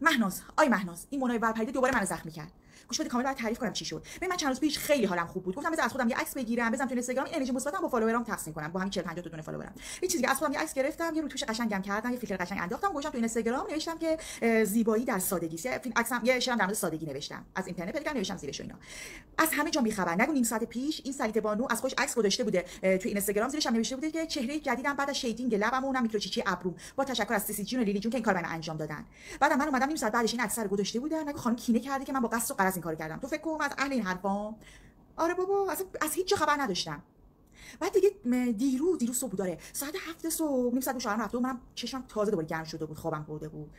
مهناز آی مهناز این مینای ورپریده دوباره منو زخمی کرد. گوش بده کامل باید تعریف کنم چی شد. ببین من چند روز پیش خیلی حالم خوب بود. گفتم بذار از خودم یه عکس بگیرم بزنم تو اینستاگرام انرژی مثبتم با فالوورام تقسیم کنم. با همین 40 50 تا دونه فالوورم. یه چیزی که از خودم یه عکس گرفتم یه روتوش قشنگم کردم یه فیلتر قشنگ انداختم روشم تو اینستاگرام نوشتم که زیبایی در سادگی. یه فیلم عکسم یه شعرم در مورد سادگی نوشتم. از اینترنت پیدا کردم نوشتم زیرش اینا. از همه جا بیخبر نگو نیم ساعت پیش این سایت بانو از خودش عکس گذاشته بوده تو اینستاگرام. زیرش هم نوشته بوده که چهره جدیدم بعد از shading لبم و اونم میکروچیچی ابروم با تشکر از سیسی جون و لیلی جون که این کار منو انجام دادن. بعدم من اومدم نیم ساعت بعدش این عکس رو گذاشته بودن نگو خانم کینه کرده که من با قصد و قرض این کارو کردم. تو فکر کن از اهل این حرفام آره بابا اصلا از هیچ خبر نداشتم. بعد دیگه دیرو دیرو صبح داره. ساعت هفت صبح نیم ساعت شوهرم رفته و منم چشمم تازه دوباره گرم شده بود خوابم برده بود.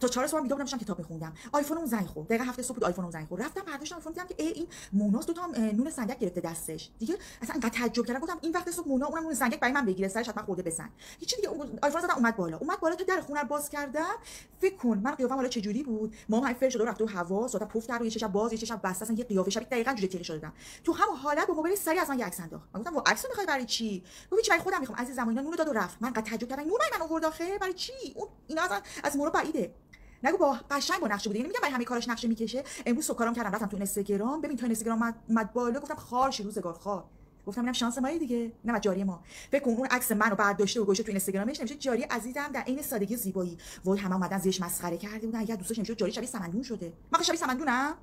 تا چهار صبح بیدار بودم کتاب میخوندم. آیفونم زنگ خورد. دقیقه هفت صبح بود آیفونم زنگ خورد. رفتم برداشتم آیفون دیدم که این موناس دو تا نون سنگک گرفته دستش. دیگه اصلا انقدر تعجب کردم. گفتم این وقت صبح مونا اونم نون سنگک برای من بگیره. سرش حتما خورده بسن هیچ دیگه آیفون زدم اومد بالا. اومد بالا تا در خونه باز کردم. فکر کن من قیافم حالا چه جوری بود مام همین فرش شده رفت تو هوا صدا پف در یه چشم باز یه چشم بسته. اصلا یه قیافه شبیه دقیقاً جوری تیره شده تو همون حالت با موبایل سری از من یه عکس انداخت. من گفتم عکس می‌خوای برای چی؟ گفت چی برای خودم می‌خوام عزیزم اینا نور داد و رفت. من قد تعجب کردم. نور من آورد آخه برای چی؟ اون اینا اصلا از مورا بعیده. نگو با قشنگ با نقشه بوده. یعنی میگم برای همه کارش نقشه می‌کشه. امروز سکارم کردم رفتم تو اینستاگرام. ببین تو اینستاگرام اومد بالا گفتم خار شی روزگار خار. گفتم اینم شانس ما دیگه. نه جاری ما. فکر کن اون عکس منو برداشته و گوشه تو اینستاگرامش نمیشه. جاری عزیزم در عین سادگی زیبایی. وای همه اومدن زیرش مسخره کرده بودن. یا دوستش نمیشه جاری شبیه سمندون شده. من شبیه سمندونم.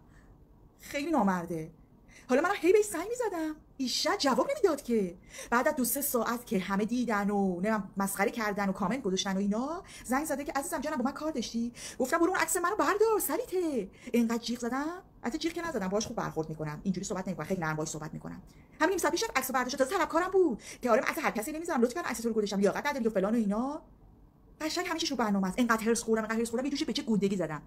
خیلی نامرده. حالا من هی بهش سعی می‌زدم. ایشا جواب نمی‌داد که. بعد از دو سه ساعت که همه دیدن و نه مسخره کردن و کامنت گذاشتن و اینا زنگ زده که عزیزم جانم با من کار داشتی؟ گفتم برو اون عکس منو بردار سریته اینقدر جیغ زدم. البته جیغ که نزدم باهاش خوب برخورد می‌کنم. اینجوری صحبت نمی‌کنم خیلی نرم باهاش صحبت می‌کنم. همین نیم ساعت پیش عکس برداشت تا طلبکارم بود که آره عکس هر کسی نمی‌ذارم لطفا عکس تو رو گذاشتم لیاقت نداری و فلان و اینا. قشنگ همیشه شو برنامه است. اینقدر هرس خوردم اینقدر هرس خوردم یه به چه گودگی زدم.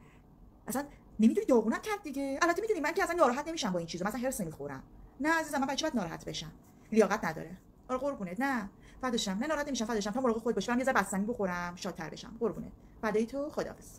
اصلا نمی‌دونی داغونم کرد دیگه البته می‌دونی من که اصلا ناراحت نمیشم با این چیزا مثلا هرس نمی‌خورم. نه عزیزم من بچه باید ناراحت بشم؟ لیاقت نداره. آره قربونت. نه. فداشم نه ناراحت نمیشم فداشم تا مراقب خود باشم یه ذره بستنی بخورم شادتر بشم. قربونت. فدای تو خداحافظ.